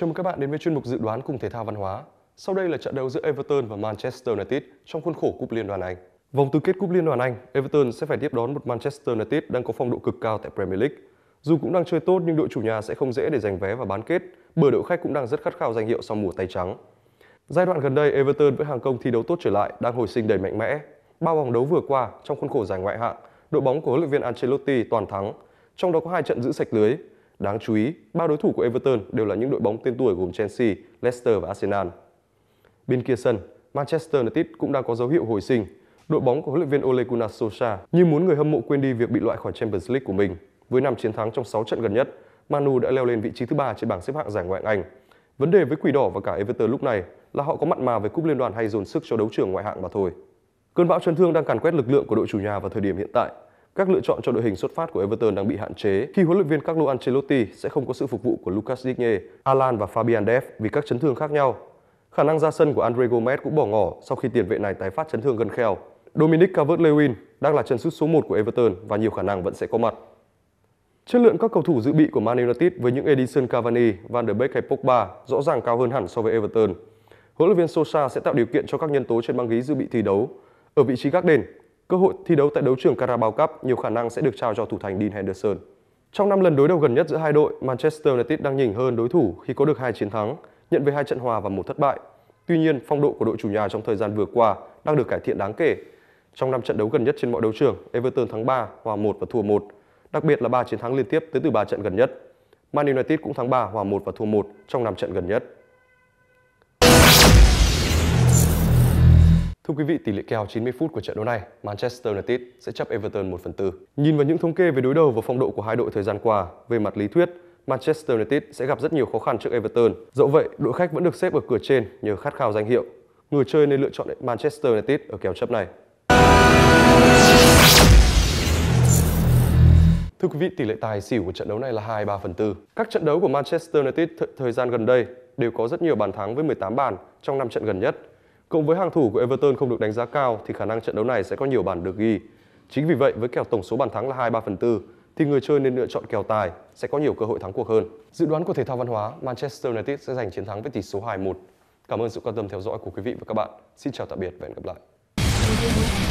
Chào mừng các bạn đến với chuyên mục dự đoán cùng thể thao văn hóa. Sau đây là trận đấu giữa Everton và Manchester United trong khuôn khổ Cúp Liên đoàn Anh. Vòng tứ kết Cúp Liên đoàn Anh, Everton sẽ phải tiếp đón một Manchester United đang có phong độ cực cao tại Premier League. Dù cũng đang chơi tốt nhưng đội chủ nhà sẽ không dễ để giành vé vào bán kết, bởi đội khách cũng đang rất khát khao danh hiệu sau mùa tay trắng. Giai đoạn gần đây, Everton với hàng công thi đấu tốt trở lại, đang hồi sinh đầy mạnh mẽ. Ba vòng đấu vừa qua trong khuôn khổ giải ngoại hạng, đội bóng của huấn luyện viên Ancelotti toàn thắng, trong đó có hai trận giữ sạch lưới. Đáng chú ý, ba đối thủ của Everton đều là những đội bóng tên tuổi gồm Chelsea, Leicester và Arsenal. Bên kia sân, Manchester United cũng đang có dấu hiệu hồi sinh. Đội bóng của huấn luyện viên Ole Gunnar Solskjaer như muốn người hâm mộ quên đi việc bị loại khỏi Champions League của mình. Với 5 chiến thắng trong 6 trận gần nhất, Manu đã leo lên vị trí thứ ba trên bảng xếp hạng giải Ngoại hạng Anh. Vấn đề với Quỷ Đỏ và cả Everton lúc này là họ có mặn mà với cúp liên đoàn hay dồn sức cho đấu trường ngoại hạng mà thôi. Cơn bão chấn thương đang càn quét lực lượng của đội chủ nhà vào thời điểm hiện tại. Các lựa chọn cho đội hình xuất phát của Everton đang bị hạn chế khi huấn luyện viên Carlo Ancelotti sẽ không có sự phục vụ của Lucas Digne, Alan và Fabian Dev vì các chấn thương khác nhau. Khả năng ra sân của Andre Gomez cũng bỏ ngỏ sau khi tiền vệ này tái phát chấn thương gần kheo. Dominic Calvert-Lewin đang là chân sút số 1 của Everton và nhiều khả năng vẫn sẽ có mặt. Chất lượng các cầu thủ dự bị của Man United với những Edison Cavani, Van der Beek hay Pogba rõ ràng cao hơn hẳn so với Everton. Huấn luyện viên Solskjaer sẽ tạo điều kiện cho các nhân tố trên băng ghế dự bị thi đấu. Ở vị trí gác đền, cơ hội thi đấu tại đấu trường Carabao Cup nhiều khả năng sẽ được trao cho thủ thành Dean Henderson. Trong 5 lần đối đầu gần nhất giữa hai đội, Manchester United đang nhỉnh hơn đối thủ khi có được hai chiến thắng, nhận về hai trận hòa và một thất bại. Tuy nhiên, phong độ của đội chủ nhà trong thời gian vừa qua đang được cải thiện đáng kể. Trong 5 trận đấu gần nhất trên mọi đấu trường, Everton thắng 3, hòa 1 và thua 1. Đặc biệt là 3 chiến thắng liên tiếp tới từ 3 trận gần nhất. Man United cũng thắng 3, hòa 1 và thua 1 trong 5 trận gần nhất. Thưa quý vị, tỷ lệ kèo 90 phút của trận đấu này, Manchester United sẽ chấp Everton 1 phần 4. Nhìn vào những thống kê về đối đầu và phong độ của hai đội thời gian qua, về mặt lý thuyết, Manchester United sẽ gặp rất nhiều khó khăn trước Everton. Dẫu vậy, đội khách vẫn được xếp ở cửa trên nhờ khát khao danh hiệu. Người chơi nên lựa chọn Manchester United ở kèo chấp này. Thưa quý vị, tỷ lệ tài xỉu của trận đấu này là 2-3 phần 4. Các trận đấu của Manchester United th thời gian gần đây đều có rất nhiều bàn thắng với 18 bàn trong 5 trận gần nhất. Cộng với hàng thủ của Everton không được đánh giá cao thì khả năng trận đấu này sẽ có nhiều bàn được ghi. Chính vì vậy với kèo tổng số bàn thắng là 2-3 phần 4 thì người chơi nên lựa chọn kèo tài sẽ có nhiều cơ hội thắng cuộc hơn. Dự đoán của thể thao văn hóa, Manchester United sẽ giành chiến thắng với tỷ số 2-1. Cảm ơn sự quan tâm theo dõi của quý vị và các bạn. Xin chào tạm biệt và hẹn gặp lại.